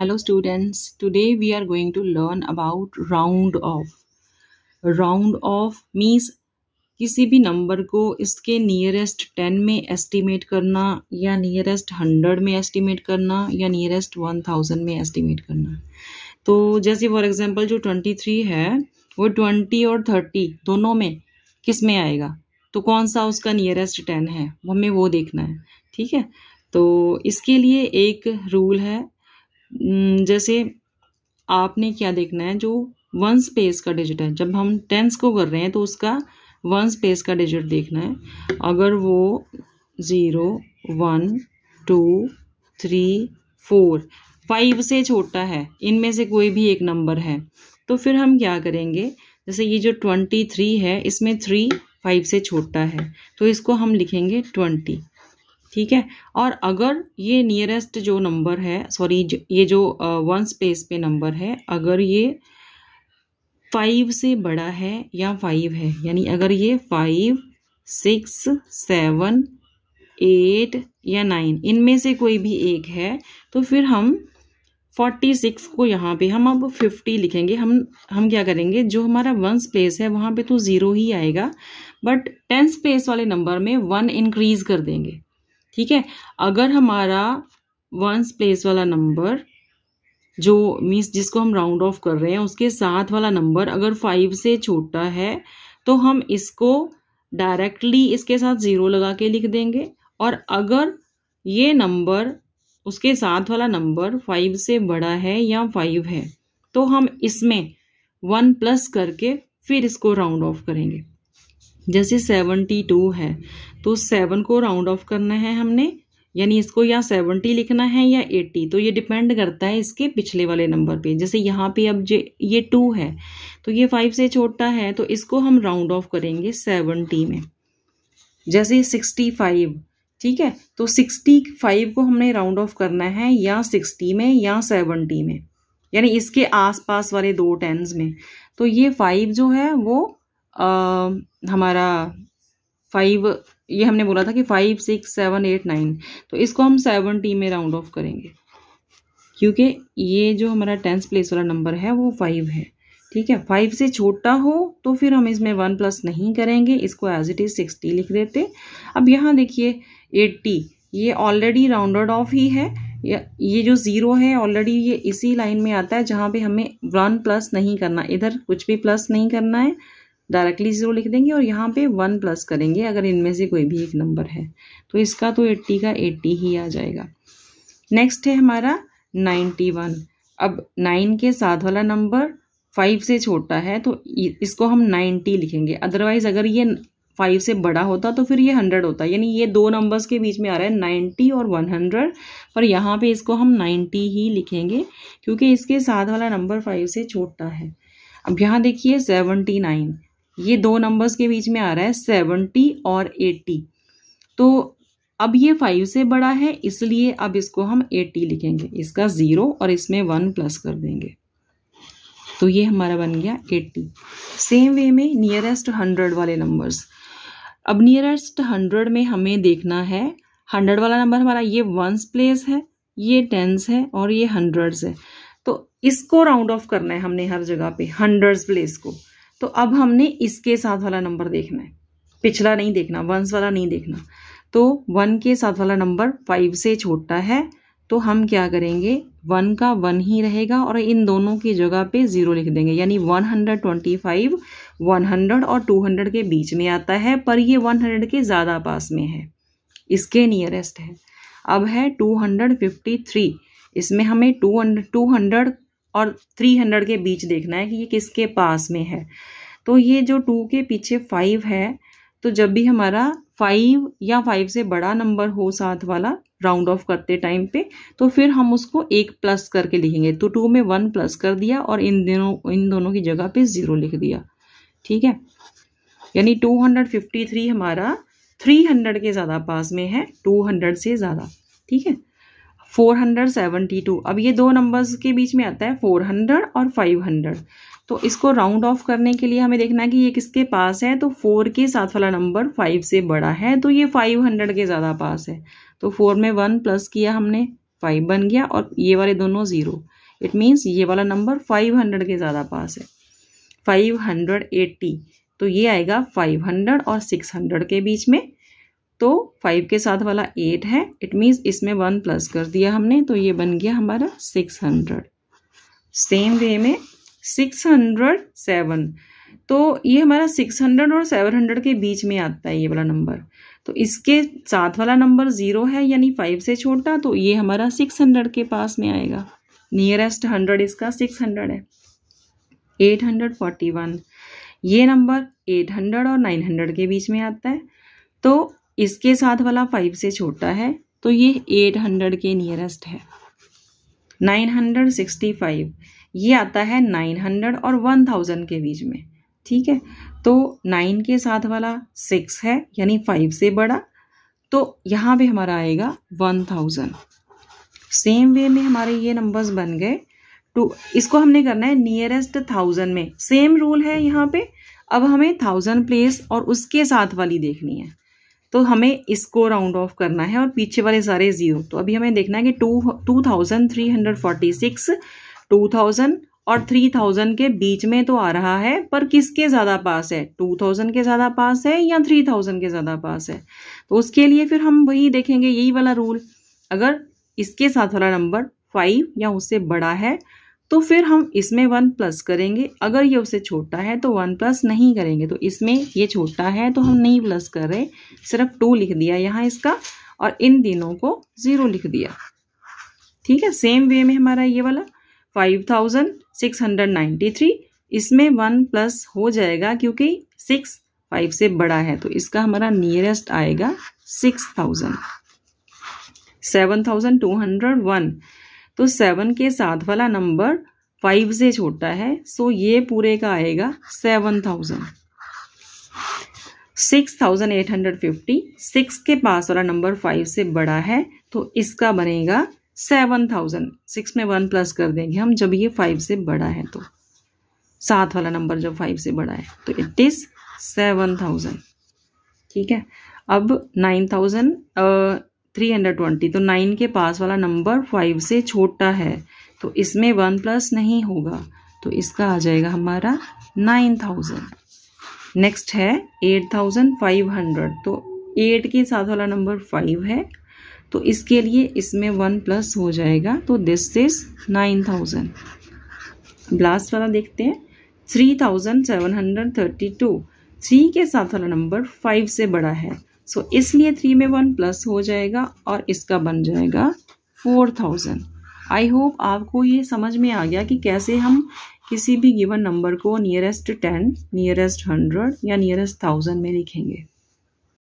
Hello students, today we are going to learn about round off. Round off means किसी भी number को इसके nearest ten में estimate करना या नियरेस्ट हंड्रेड में एस्टिमेट करना या नियरेस्ट वन थाउज़ेंड में एस्टिमेट करना। तो जैसे फॉर एग्जांपल जो ट्वेंटी थ्री है वो ट्वेंटी और थर्टी दोनों में किसमें आएगा? तो कौन सा उसका नियरेस्ट टेन है? हमें वो देखना है ठीक है? तो इसके लिए एक रूल है जैसे आपने क्या देखना है, जो वन स्पेस का डिजिट है, जब हम टेंस को कर रहे हैं तो उसका वन स्पेस का डिजिट देखना है। अगर वो zero one two three four five से छोटा है, इनमें से कोई भी एक नंबर है तो फिर हम क्या करेंगे, जैसे ये जो ट्वेंटी थ्री है, इसमें थ्री फाइव से छोटा है तो इसको हम लिखेंगे ट्वेंटी ठीक है? और अगर ये नियरेस्ट जो नंबर है सॉरी ये जो वन स्पेस पे नंबर है, अगर ये फाइव से बड़ा है या फाइव है, यानी अगर ये फाइव सिक्स सेवन एट या नाइन इनमें से कोई भी एक है तो फिर हम फोर्टी सिक्स को यहाँ पे, हम अब फिफ्टी लिखेंगे। हम हम क्या करेंगे? जो हमारा वन स्पेस है, वहाँ पे तो ज़ीरो ही आएगा बट टेन स्पेस वाले नंबर में वन इंक्रीज़ कर देंगे। ठीक है? अगर हमारा वंस प्लेस वाला नंबर जो मीन्स जिसको हम राउंड ऑफ़ कर रहे हैं, उसके साथ वाला नंबर अगर फाइव से छोटा है तो हम इसको डायरेक्टली इसके साथ ज़ीरो लगा के लिख देंगे। और अगर ये नंबर उसके साथ वाला नंबर फाइव से बड़ा है या फाइव है तो हम इसमें वन प्लस करके फिर इसको राउंड ऑफ़ करेंगे। जैसे सेवनटी टू है तो सेवन को राउंड ऑफ़ करना है हमने, यानी इसको या सेवेंटी लिखना है या एट्टी तो ये डिपेंड करता है इसके पिछले वाले नंबर पे। जैसे यहाँ पे अब जे, ये टू है तो ये फाइव से छोटा है तो इसको हम राउंड ऑफ़ करेंगे सेवनटी में। जैसे सिक्सटी फाइव ठीक है तो सिक्सटी फाइव को हमने राउंड ऑफ़ करना है या सिक्सटी में या सेवनटी में, यानी इसके आसपास वाले दो टेंस में। तो ये फाइव जो है, वो आ, हमारा फाइव ये हमने बोला था कि five six seven eight nine तो इसको हम सेवनटी में राउंड ऑफ़ करेंगे। क्योंकि ये जो हमारा टेंथ प्लेस वाला नंबर है वो फाइव है। ठीक है? फाइव से छोटा हो तो फिर हम इसमें वन प्लस नहीं करेंगे। इसको एज इट इज़ सिक्सटी लिख देते। अब यहाँ देखिए एट्टी ये ऑलरेडी राउंडेड ऑफ़ ही है। ये जो ज़ीरो है ऑलरेडी ये इसी लाइन में आता है जहाँ पे हमें वन प्लस नहीं करना। इधर कुछ भी प्लस नहीं करना है। डायरेक्टली ज़ीरो लिख देंगे और यहाँ पे वन प्लस करेंगे, अगर इनमें से कोई भी एक नंबर है। तो इसका तो एट्टी का एट्टी ही आ जाएगा। नेक्स्ट है हमारा नाइन्टी वन। अब नाइन के साथ वाला नंबर फाइव से छोटा है तो इसको हम नाइन्टी लिखेंगे। अदरवाइज़ अगर ये फाइव से बड़ा होता तो फिर ये हंड्रेड होता। यानी ये दो नंबर्स के बीच में आ रहा है नाइन्टी और वन हंड्रेड। पर यहाँ पे इसको हम नाइन्टी ही लिखेंगे, क्योंकि इसके साथ वाला नंबर फाइव से छोटा है। अब यहाँ देखिए सेवनटी नाइन। ये दो नंबर्स के बीच में आ रहा है सेवेंटी और एट्टी तो अब ये फाइव से बड़ा है, इसलिए अब इसको हम एट्टी लिखेंगे। इसका ज़ीरो और इसमें वन प्लस कर देंगे। तो ये हमारा बन गया एट्टी सेम वे में नियरेस्ट हंड्रेड वाले नंबर्स अब नियरेस्ट हंड्रेड में हमें देखना है हंड्रेड वाला नंबर हमारा ये वंस प्लेस है, ये टेंस है और ये हंड्रेड्स है। तो इसको राउंड ऑफ़ करना है हमने हर जगह पे हंड्रेड्स प्लेस को। तो अब हमने इसके साथ वाला नंबर देखना है। पिछला नहीं देखना वंस वाला नहीं देखना। तो वन के साथ वाला नंबर फाइव से छोटा है तो हम क्या करेंगे? वन का वन ही रहेगा और इन दोनों की जगह पे ज़ीरो लिख देंगे। यानी one hundred twenty five one hundred और टू हंड्रेड के बीच में आता है, पर ये वन हंड्रेड के ज़्यादा पास में है। इसके नियरेस्ट है। अब है टू हंड्रेड फिफ्टी थ्री इसमें हमें टू टू हंड्रेड और थ्री हंड्रेड के बीच देखना है कि ये किसके पास में है। तो ये जो टू के पीछे फाइव है तो जब भी हमारा फाइव या फाइव से बड़ा नंबर हो साथ वाला राउंड ऑफ़ करते टाइम पे तो फिर हम उसको एक प्लस करके लिखेंगे। तो टू में वन प्लस कर दिया और इन दोनों इन दोनों की जगह पे ज़ीरो लिख दिया। ठीक है? यानी टू हंड्रेड फिफ्टी थ्री हमारा थ्री हंड्रेड के ज़्यादा पास में है टू हंड्रेड से ज़्यादा। ठीक है? Four hundred seventy two. अब ये दो नंबर्स के बीच में आता है फोर हंड्रेड और फाइव हंड्रेड। तो इसको राउंड ऑफ़ करने के लिए हमें देखना है कि ये किसके पास है? तो फोर के साथ वाला नंबर फाइव से बड़ा है तो ये फाइव हंड्रेड के ज़्यादा पास है। तो फोर में वन प्लस किया हमने फाइव बन गया और ये वाले दोनों ज़ीरो इट मीन्स ये वाला नंबर फाइव हंड्रेड के ज़्यादा पास है। फाइव हंड्रेड एट्टी तो ये आएगा फाइव हंड्रेड और सिक्स हंड्रेड के बीच में। तो फाइव के साथ वाला एट है। इट मीन्स इसमें वन प्लस कर दिया हमने तो ये बन गया हमारा सिक्स हंड्रेड सेम वे में सिक्स हंड्रेड सेवन तो ये हमारा सिक्स हंड्रेड और सेवन हंड्रेड के बीच में आता है ये वाला नंबर तो इसके साथ वाला नंबर ज़ीरो है, यानी फाइव से छोटा तो ये हमारा सिक्स हंड्रेड के पास में आएगा। नियरेस्ट हंड्रेड इसका सिक्स हंड्रेड है। एट हंड्रेड फोर्टी वन ये नंबर एट हंड्रेड और नाइन हंड्रेड के बीच में आता है। तो इसके साथ वाला फाइव से छोटा है तो ये एट हंड्रेड के नियरेस्ट है। नाइन हंड्रेड सिक्सटी फाइव ये आता है नाइन हंड्रेड और वन थाउज़ेंड के बीच में, ठीक है? तो नाइन के साथ वाला सिक्स है, यानी फाइव से बड़ा तो यहाँ पे हमारा आएगा वन थाउज़ेंड सेम वे में हमारे ये नंबर्स बन गए टू इसको हमने करना है नियरेस्ट थाउज़ेंड में। सेम रूल है यहाँ पे, अब हमें थाउज़ेंड प्लेस और उसके साथ वाली देखनी है। तो हमें इसको राउंड ऑफ़ करना है और पीछे वाले सारे ज़ीरो तो अभी हमें देखना है कि two two thousand three hundred forty six two thousand और थ्री थाउज़ेंड के बीच में तो आ रहा है, पर किसके ज़्यादा पास है? टू थाउज़ेंड के ज़्यादा पास है या थ्री थाउज़ेंड के ज़्यादा पास है? तो उसके लिए फिर हम वही देखेंगे यही वाला रूल अगर इसके साथ वाला नंबर फाइव या उससे बड़ा है तो फिर हम इसमें वन प्लस करेंगे। अगर ये उससे छोटा है तो वन प्लस नहीं करेंगे। तो इसमें ये छोटा है तो हम नहीं प्लस कर रहे। सिर्फ़ टू लिख दिया यहाँ इसका और इन दिनों को ज़ीरो लिख दिया। ठीक है? सेम वे में हमारा ये वाला five thousand six hundred ninety three. इसमें वन प्लस हो जाएगा क्योंकि सिक्स फाइव से बड़ा है। तो इसका हमारा नियरेस्ट आएगा six thousand. Seven thousand two hundred one. तो सेवन के साथ वाला नंबर फाइव से छोटा है सो ये पूरे का आएगा seven thousand six thousand eight hundred fifty six के पास वाला नंबर फाइव से बड़ा है तो इसका बनेगा सेवन थाउज़ेंड सिक्स में वन प्लस कर देंगे हम जब ये फाइव से बड़ा है तो। सात वाला नंबर जब फाइव से बड़ा है तो इट इज़ सेवन थाउज़ेंड ठीक है? अब nine thousand three hundred twenty तो नाइन के पास वाला नंबर फाइव से छोटा है तो इसमें वन प्लस नहीं होगा तो इसका आ जाएगा हमारा नाइन थाउज़ेंड नेक्स्ट है एट थाउज़ेंड फाइव हंड्रेड तो एट के साथ वाला नंबर फाइव है तो इसके लिए इसमें वन प्लस हो जाएगा तो this is nine thousand last वाला देखते हैं three thousand seven hundred thirty two three के साथ वाला नंबर फाइव से बड़ा है सो so, इसलिए थ्री में वन प्लस हो जाएगा और इसका बन जाएगा फोर थाउज़ेंड आई होप आपको ये समझ में आ गया कि कैसे हम किसी भी गिवन नंबर को नियरेस्ट टेन नियरेस्ट हंड्रेड या नियरेस्ट थाउज़ेंड में लिखेंगे।